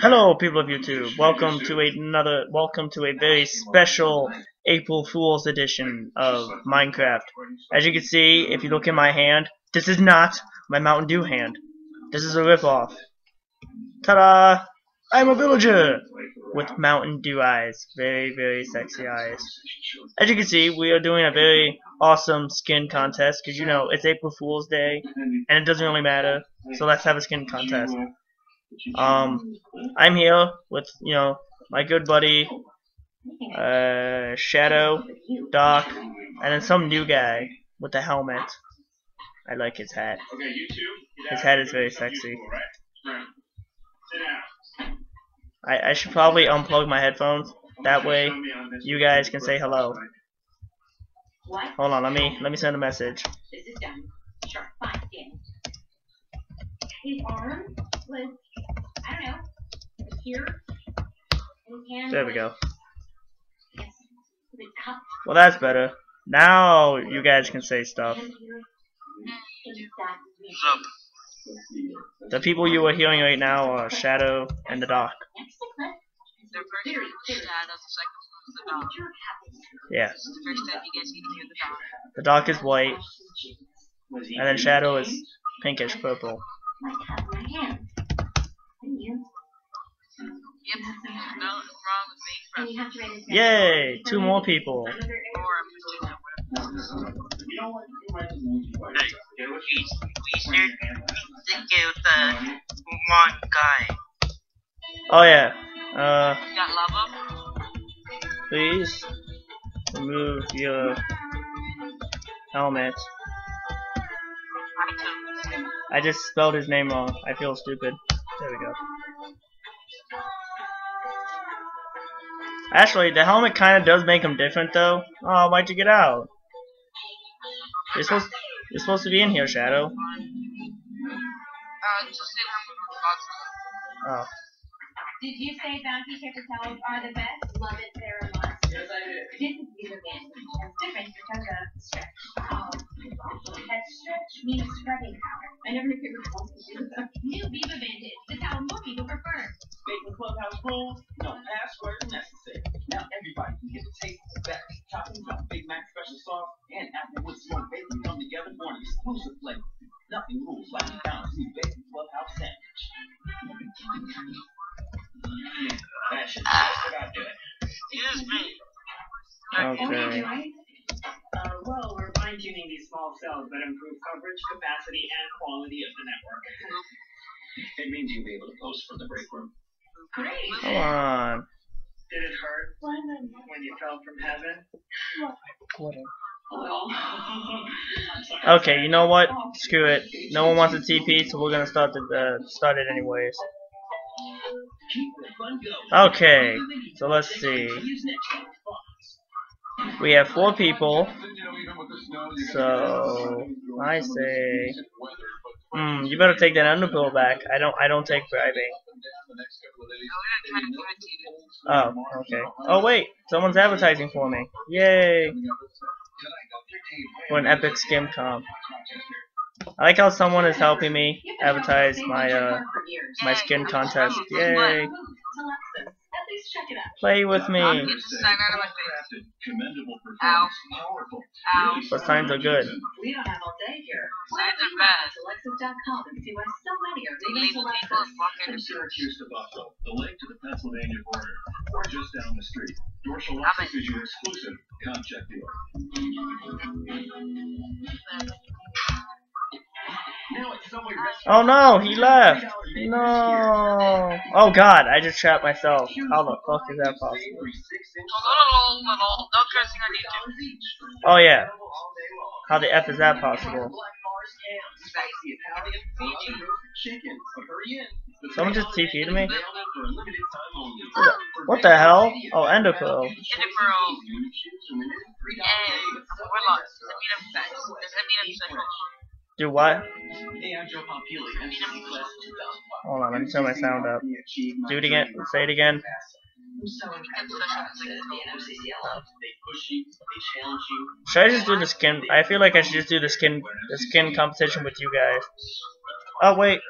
Hello, people of YouTube. Welcome to another. Welcome to a very special April Fool's edition of Minecraft. As you can see, if you look in my hand, this is not my Mountain Dew hand. This is a ripoff. Ta-da! I'm a villager with Mountain Dew eyes. Very, very sexy eyes. As you can see, we are doing a very awesome skin contest because you know it's April Fool's Day and it doesn't really matter. So let's have a skin contest. Um, I'm here with you know my good buddy, uh, Shadow, Doc, and then some new guy with the helmet. I like his hat. His hat is very sexy. I, I should probably unplug my headphones. That way, you guys can say hello. Hold on, let me let me send a message. This is done. Sure, fine, Danny. His arm was, I don't know, here. And There we go. Yes. The cup Well, that's better. Now you guys can say stuff. and here. Things that we- The people you are hearing right now are Shadow and the Doc. Next to Cliff. The first Very, one was very- Shadow, the second one was the dog. Yeah. The first time you guys get to hear the dog. The Doc is white, and then Shadow is pinkish purple. Yay! Two more people. Oh yeah. Uh, please remove your helmet. I just spelled his name wrong. I feel stupid. There we go. Actually, the helmet kind of does make him different, though. Oh, why'd you get out? You're supposed, you're supposed to be in here, Shadow. Uh, just did have Oh. Did you say bounty paper towels are the best? Love it, they're a must. Yes, I did. This is Viva Vantage. It's different because of stretch. Oh, that stretch means scrubbing power. I never knew people called it New Viva Vantage, the towel more prefer. Making Clubhouse rules, no password necessary. Now everybody can get a taste of the best. Toppings on Big Mac special sauce and Applewood smoked bacon come together for an exclusive flavor. Nothing rules like the Bounce new Bacon Clubhouse sandwich. That should just about do it. Excuse me. Okay. Uh, well, we're fine tuning these small cells that improve coverage, capacity, and quality of the network. It means you'll be able to post from the break room. Great! Come on. Did it hurt when you fell from heaven? Well, Okay, you know what? Screw it. No one wants a TP, so we're gonna start the uh, start it anyways. Keep the fun going. Okay, so let's see. Use next time. We have four people, so I say, hmm, you better take that underpill back. I don't, I don't take bribing. Oh, okay. Oh wait, someone's advertising for me. Yay! For an epic skim comp. I like how someone is helping me advertise my uh my skin contest. Yay! Alexis, at least check it out. Play with me. the sign out of my face. Ow. Ow. But signs are good. We don't have all day here. Signs are bad. Alexis.com and see why so many are leaving label Alexis. people as walk From Syracuse to Buffalo, the lake to the Pennsylvania border, or just down the street. Dorsal I'm Lexus is your exclusive contract dealer. Oh no, he left. No. Oh god, I just trapped myself. How the fuck is that possible? Little, little, no cursing on YouTube. Oh yeah. How the f is that possible? Spicy Italian, Fiji, roasted chicken. But hurry in. Someone just TP'd me. Available for a limited time only. What the hell? Oh, Ender Pearl. Ender Pearl. And Warlock. Does that mean I'm fat? Does that mean I'm special? Do what? Hey, I'm Joe Pompili, MCC class 2005. Hold on, let me turn my sound up. Do it again. Say it again. So impressed with Alexis and MCCL. They push you, they challenge you. Should I just do the skin? I feel like I should just do the skin, the skin competition with you guys. Oh wait.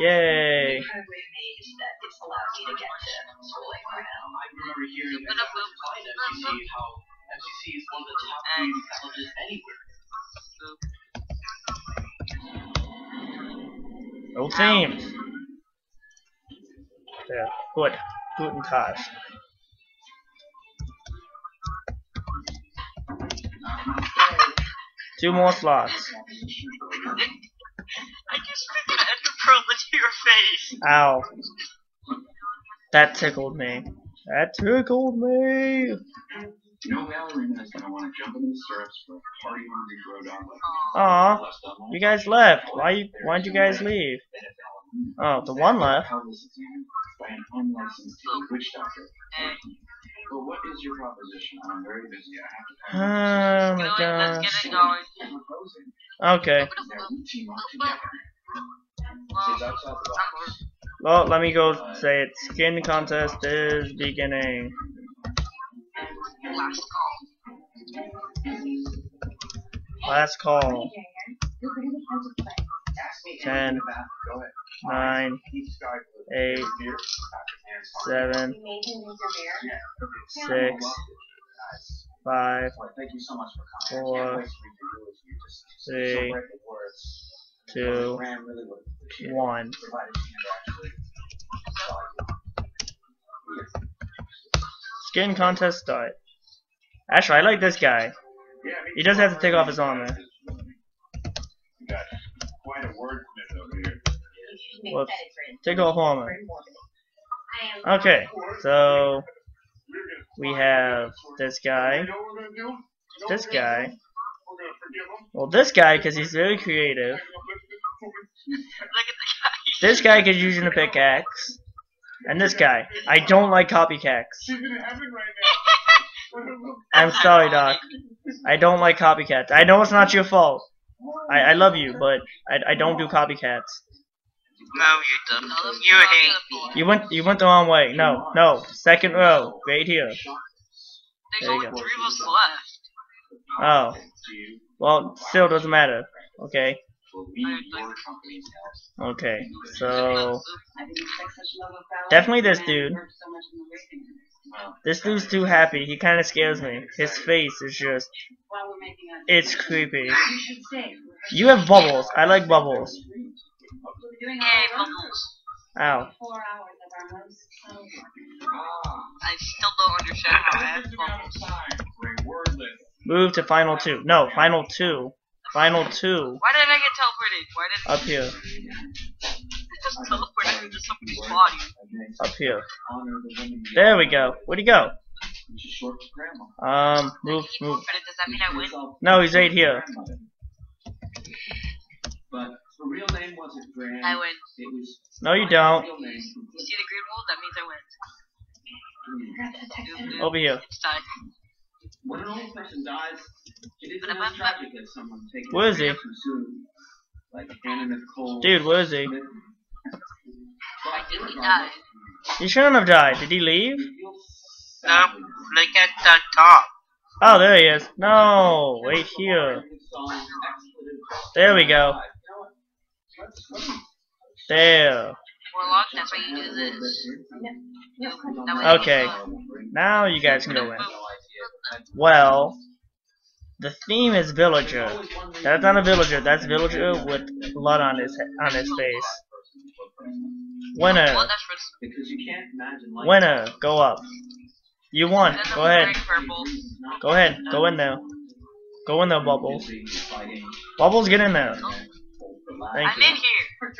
Yay! incredibly amazed that it's allowed you to get to schooling right now. I remember hearing that boop, at how FCC is one of the top community colleges anywhere. No teams. There. Good. Guten Tag. Two more slots. I just pearl into your face. Ow. That tickled me. That tickled me. No ballerina is gonna want to jump into the for a party hungry bro dog like Aw, Less than one. you guys left. Why you? Why'd you guys leave? Oh, the one left. How by an unlicensed witch doctor. Well, what is your proposition? I'm very busy. I have to Oh my Go let's gosh. get it going. Okay. that we team up together. Well, It's outside the box. Well, let me go say it. Skin contest is beginning. Last call. Last call. Ask Ten. anything about it. Go ahead. Nine. Keep Skype with Eight. Seven. Six. Five. Thank you so much for coming. Four. can't wait to read the news. You just so Three. great with words. Two. Graham really would appreciate it. One. Provided she never actually saw you. Skin contest start. Actually, I like this guy. Yeah, I mean, He does have to take off his armor. You quite a wordsmith over here. Take off armor. Okay, so we have this guy, You know what we're gonna do? You know this what we're gonna guy. do? We're gonna forgive him. Well, this guy because he's very creative. Look at the guy. This guy could use a pickaxe, and this guy. I don't like copycats. She's in heaven right now. I'm sorry, Doc. I don't like copycats. I know it's not your fault. I, I love you, but I, I don't do copycats. No, you don't. You hate me. You went you went the wrong way. No, no. Second row, right here. There's There you only go. three of us left. Oh. Well, still doesn't matter. Okay. Okay. So definitely this dude. This dude's too happy. He kind of scares me. His face is just it's creepy. You should stay. You have bubbles. I like bubbles. We're doing Yay, all bubbles. Ow. our I still don't understand how I have bubbles. Move to final two. No, final two. Final two. Why did I get teleported? Why did Up here. I into somebody's body? Up here. There we go. Where'd he go? Um, move, move. forfeited. Does that mean I win? No, he's right here. But her real name wasn't Graham. I win. It was No, you don't. You see the green wool? That means I win. Boop, boop. Over here. When an old person dies, it isn't as tragic as someone taking Where is he? soon. Like Anna Nicole. Dude, where is he? Smith. I think he died. He shouldn't have died. Did he leave? No, look at the top. Oh, there he is. No, wait here. There we go. There. Warlock, that's why you do this. That way you Okay. Now you guys can go in. Well, the theme is villager. That's not a villager. That's villager with blood on his on his face. Winner. Well, Because you can't imagine. Winner. Go up. You won. Go ahead. Go ahead. Go in there. Go in there, Bubbles. Bubbles, get in there. for life. Thank I'm you. in here. Don't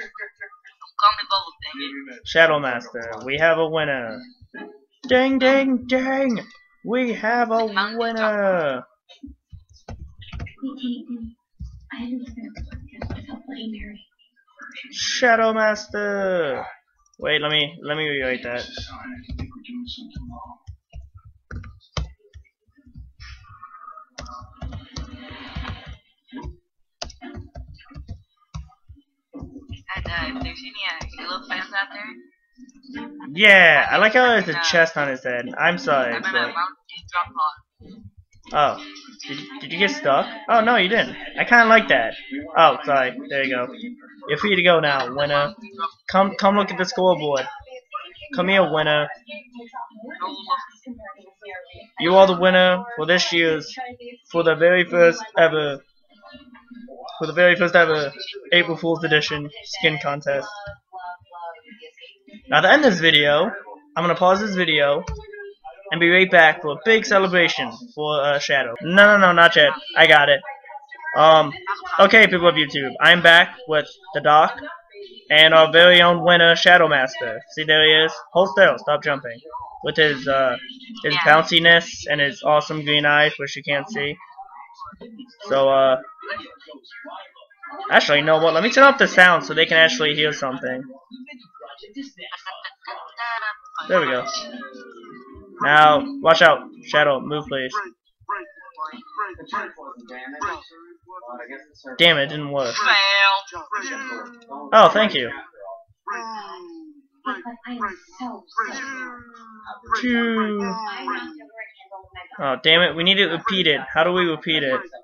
call me Bubble, dang it. Shadow Master, we have a winner. Ding, ding, ding! We have a winner. I'm Shadow Master. Wait, let me let me rewrite that. I think we're doing something wrong. And uh, if there's any uh, Halo fans out there, Yeah, I like how there's a chest on his head. I'm sorry, I'm but Mountain Dew drop pod. Oh. Did, did you get stuck? Oh, no, you didn't. I kind of like that. Oh, sorry. There you go. You're free to go now, winner. Come, come look at the scoreboard. Come here, winner. You are the winner for this year's, for the very first ever, for the very first ever April Fool's Edition skin contest. Now to end this video, I'm gonna pause this video and be right back for a big celebration for uh, Shadow. No, no, no, not yet. I got it. Um, okay, people of YouTube, I'm back with the doc and our very own winner, Shadow Master. See, there he is. Hold still, stop jumping. With his uh, his bounciness and his awesome green eyes, which you can't see. So, uh, actually, you know what? Let me turn up the sound so they can actually hear something. There we go. Now, watch out. Shadow, move please. The tank wasn't damaged. Oh. But I guess the surface- Damn it, didn't work. Fail. Mm. Oh, thank you. Mm. Because I'm so sorry. Choo. I have to rekindle my Oh, damn it. We need to repeat it. How do we repeat it? Want me to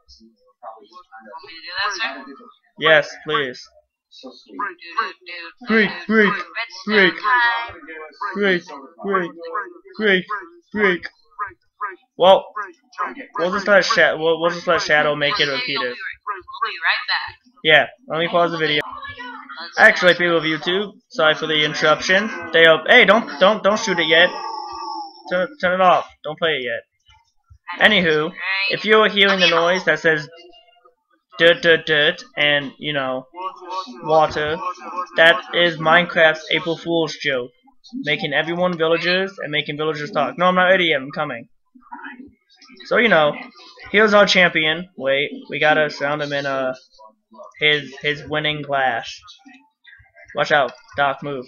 do that, sir? Yes, please. So sweet. Great, great, great, Time. great, great, great, great. Well, we'll just let Sha we'll, we'll just let Shadow make it repeated. Yeah, let me pause the video. Actually, people of YouTube, sorry for the interruption. They. Hey, don't don't don't shoot it yet. Turn turn it off. Don't play it yet. Anywho, if you're hearing the noise that says dirt dirt dirt and you know water, that is Minecraft's April Fool's joke, making everyone villagers and making villagers talk. No, I'm not yet. I'm coming. So you know, he was our champion. Wait, we gotta surround him in uh his his winning glass. Watch out, Doc, move.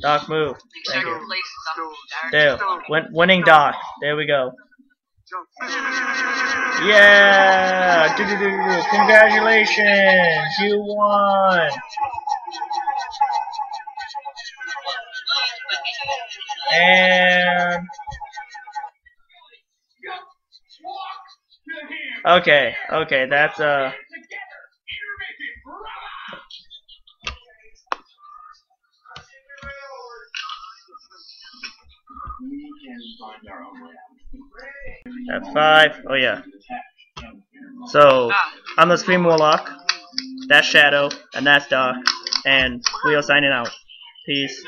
Doc, move. Thank you. There, win winning Doc. There we go. Yeah! Do, do, do. Congratulations! You won! And okay, okay, that's uh. F five. Oh yeah. So I'm the Scream Warlock. That's Shadow, and that's Doc, and we are signing out. Peace.